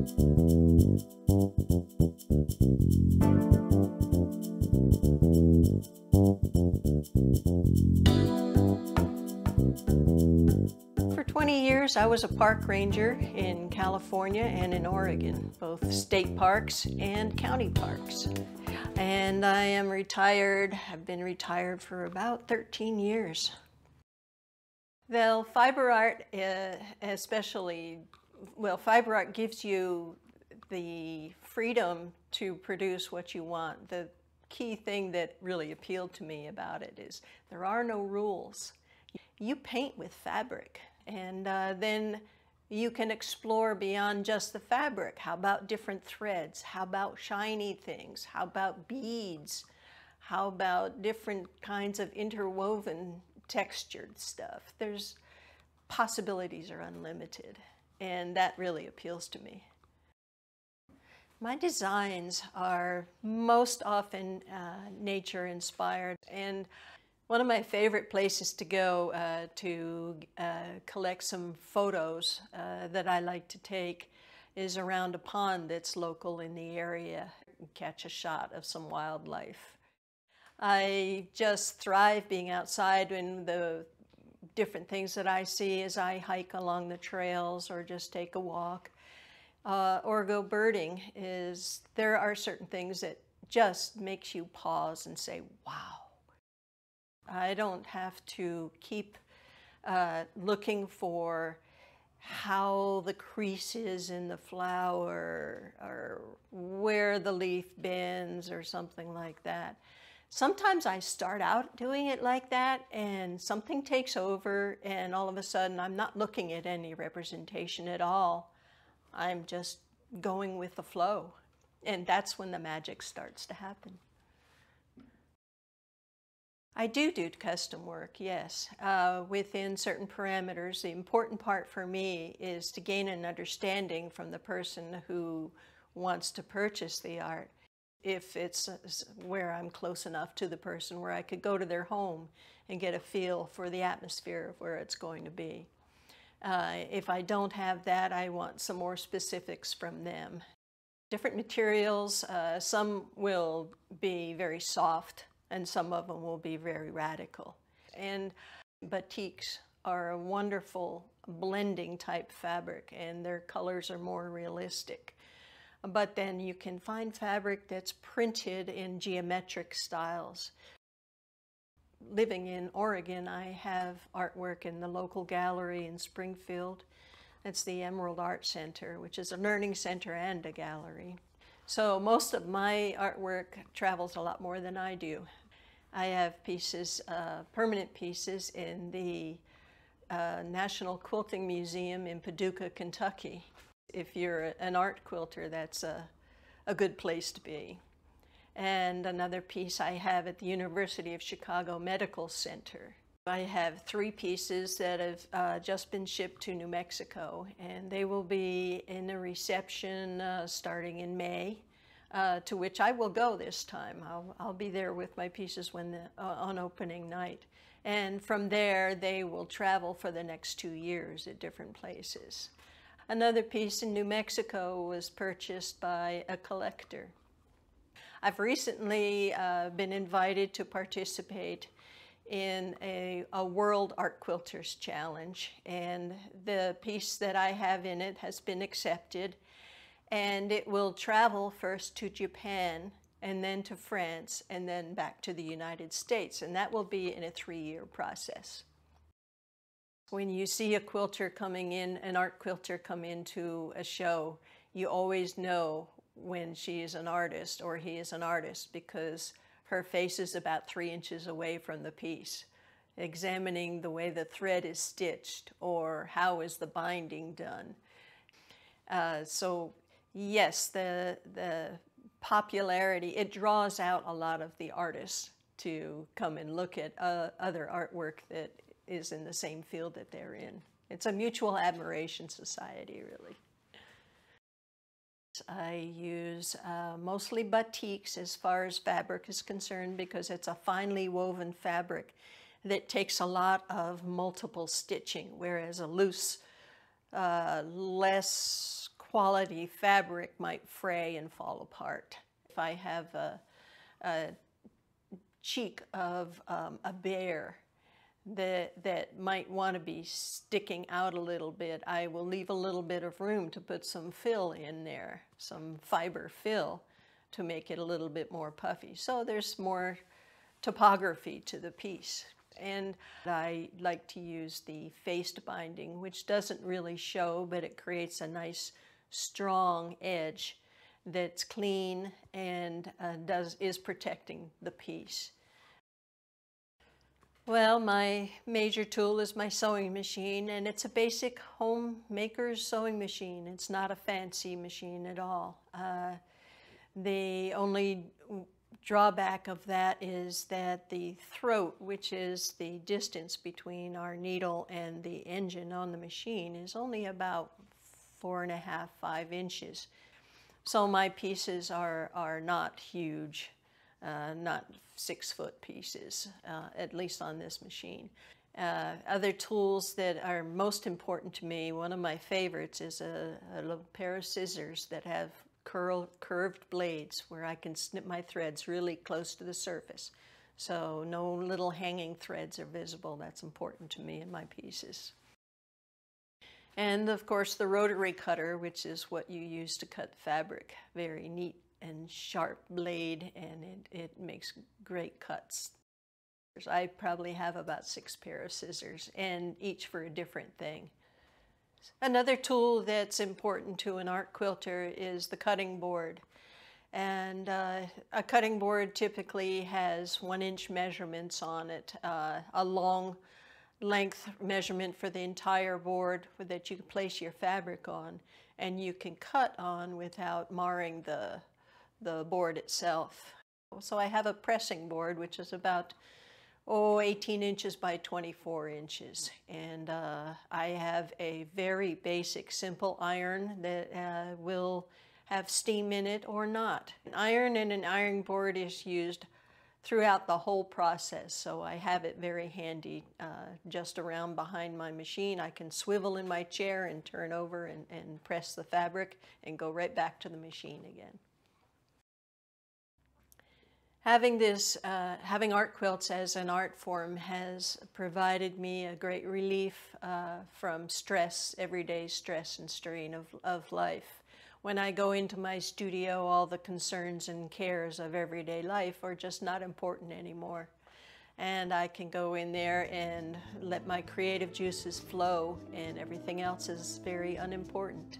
For 20 years, I was a park ranger in California and in Oregon, both state parks and county parks. And I am retired, I've been retired for about 13 years. Well, fiber art, uh, especially, well, fiber art gives you the freedom to produce what you want. The key thing that really appealed to me about it is there are no rules. You paint with fabric, and uh, then you can explore beyond just the fabric. How about different threads? How about shiny things? How about beads? How about different kinds of interwoven textured stuff? There's possibilities are unlimited, and that really appeals to me. My designs are most often uh, nature inspired and one of my favorite places to go uh, to uh, collect some photos uh, that I like to take is around a pond that's local in the area, and catch a shot of some wildlife. I just thrive being outside when the different things that I see as I hike along the trails or just take a walk uh, or go birding is there are certain things that just makes you pause and say, wow I don't have to keep uh, looking for how the creases in the flower or where the leaf bends or something like that. Sometimes I start out doing it like that and something takes over and all of a sudden I'm not looking at any representation at all. I'm just going with the flow. And that's when the magic starts to happen. I do do custom work, yes, uh, within certain parameters. The important part for me is to gain an understanding from the person who wants to purchase the art. If it's where I'm close enough to the person where I could go to their home and get a feel for the atmosphere of where it's going to be. Uh, if I don't have that, I want some more specifics from them. Different materials, uh, some will be very soft and some of them will be very radical. And batiks are a wonderful blending type fabric and their colors are more realistic. But then you can find fabric that's printed in geometric styles. Living in Oregon, I have artwork in the local gallery in Springfield. It's the Emerald Art Center, which is a learning center and a gallery. So most of my artwork travels a lot more than I do. I have pieces, uh, permanent pieces in the uh, National Quilting Museum in Paducah, Kentucky. If you're an art quilter, that's a, a good place to be. And another piece I have at the University of Chicago Medical Center. I have three pieces that have uh, just been shipped to New Mexico, and they will be in a reception uh, starting in May uh, to which I will go this time. I'll, I'll be there with my pieces when the, uh, on opening night. And from there, they will travel for the next two years at different places. Another piece in New Mexico was purchased by a collector. I've recently uh, been invited to participate in a, a, World Art Quilters Challenge, and the piece that I have in it has been accepted and it will travel first to Japan and then to France and then back to the United States. And that will be in a three-year process. When you see a quilter coming in, an art quilter come into a show, you always know when she is an artist or he is an artist because her face is about three inches away from the piece, examining the way the thread is stitched or how is the binding done. Uh, so yes, the, the popularity, it draws out a lot of the artists to come and look at uh, other artwork that is in the same field that they're in. It's a mutual admiration society, really. I use uh, mostly batiks as far as fabric is concerned because it's a finely woven fabric that takes a lot of multiple stitching, whereas a loose, uh, less quality fabric might fray and fall apart. If I have a, a cheek of um, a bear that, that might want to be sticking out a little bit, I will leave a little bit of room to put some fill in there, some fiber fill to make it a little bit more puffy. So there's more topography to the piece. And I like to use the faced binding, which doesn't really show, but it creates a nice strong edge that's clean and uh, does is protecting the piece. Well, my major tool is my sewing machine, and it's a basic homemaker's sewing machine. It's not a fancy machine at all. Uh, the only drawback of that is that the throat, which is the distance between our needle and the engine on the machine, is only about four and a half, five inches. So my pieces are, are not huge, uh, not six foot pieces, uh, at least on this machine. Uh, other tools that are most important to me, one of my favorites is a, a little pair of scissors that have curl, curved blades where I can snip my threads really close to the surface. So no little hanging threads are visible. That's important to me in my pieces. And of course the rotary cutter, which is what you use to cut fabric. Very neat and sharp blade and it, it makes great cuts. I probably have about six pair of scissors and each for a different thing. Another tool that's important to an art quilter is the cutting board. And uh, a cutting board typically has one inch measurements on it, uh, a long length measurement for the entire board that you can place your fabric on and you can cut on without marring the, the board itself. So I have a pressing board which is about oh 18 inches by 24 inches and uh, I have a very basic simple iron that uh, will have steam in it or not. An iron and an iron board is used throughout the whole process. So I have it very handy uh, just around behind my machine. I can swivel in my chair and turn over and, and press the fabric and go right back to the machine again. Having this, uh, having art quilts as an art form has provided me a great relief uh, from stress, everyday stress and strain of, of life when I go into my studio, all the concerns and cares of everyday life are just not important anymore. And I can go in there and let my creative juices flow, and everything else is very unimportant.